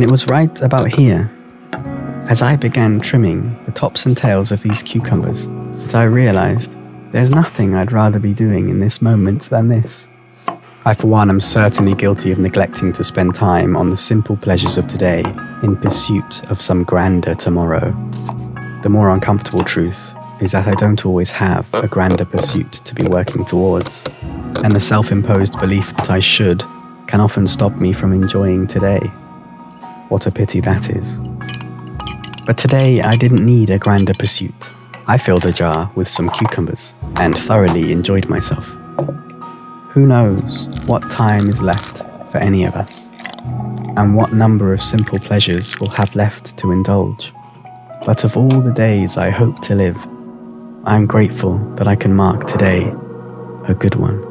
And it was right about here, as I began trimming the tops and tails of these cucumbers, that I realized there's nothing I'd rather be doing in this moment than this. I, for one, am certainly guilty of neglecting to spend time on the simple pleasures of today in pursuit of some grander tomorrow. The more uncomfortable truth is that I don't always have a grander pursuit to be working towards, and the self imposed belief that I should can often stop me from enjoying today. What a pity that is. But today I didn't need a grander pursuit. I filled a jar with some cucumbers and thoroughly enjoyed myself. Who knows what time is left for any of us, and what number of simple pleasures we'll have left to indulge. But of all the days I hope to live, I am grateful that I can mark today a good one.